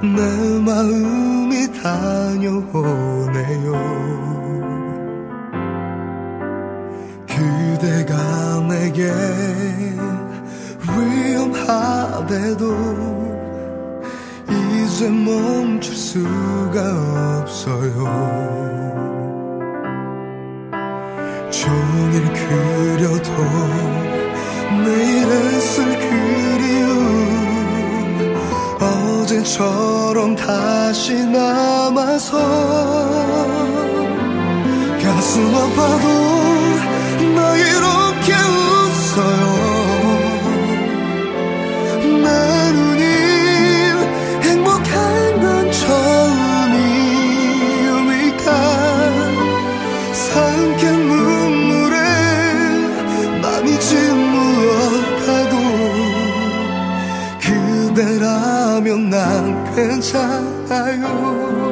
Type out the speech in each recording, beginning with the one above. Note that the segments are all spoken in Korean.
내 마음이 다녀오네요. 그대가 내게 위험하대도 이제 멈출 수가 없어요. 종일 그려도 다시 남아서 가슴 아파도 그대라면 난 괜찮아요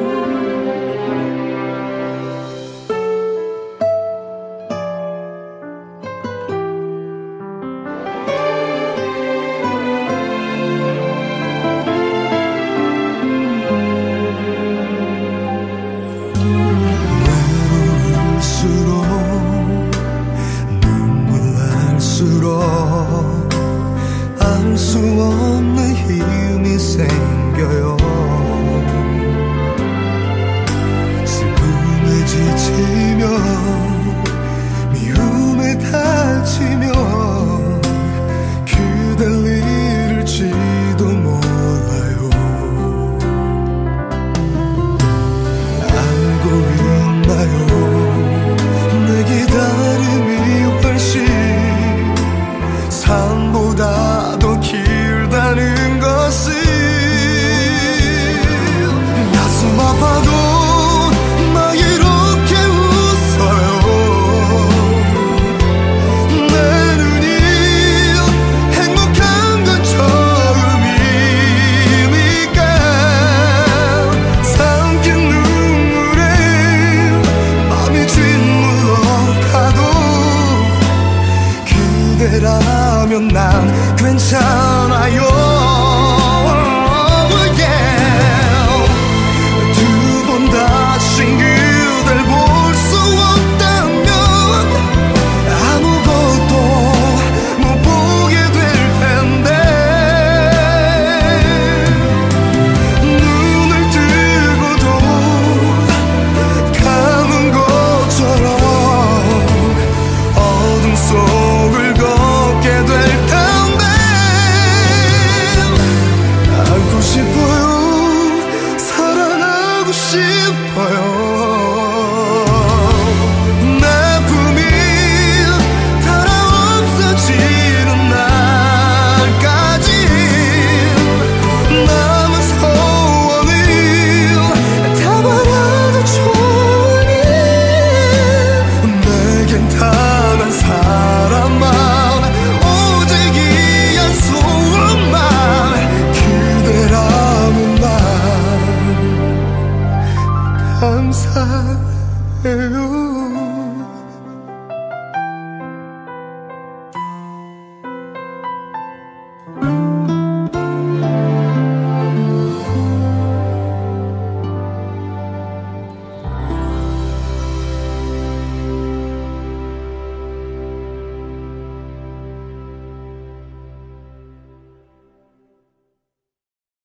꿈보다도 길다는 것을 있다면 난 괜찮아. 싶어요. you.